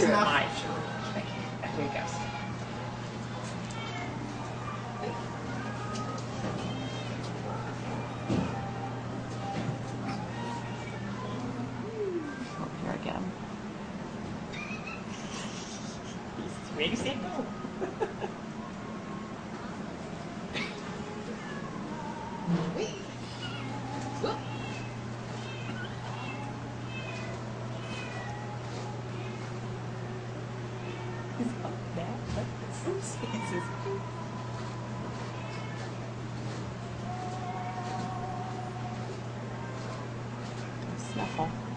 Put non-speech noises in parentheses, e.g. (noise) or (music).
to enough. my shirt. Here he goes. Oh, here again. He's ready to say go. (laughs) Wait. Whoop. Jesus. That's not fun.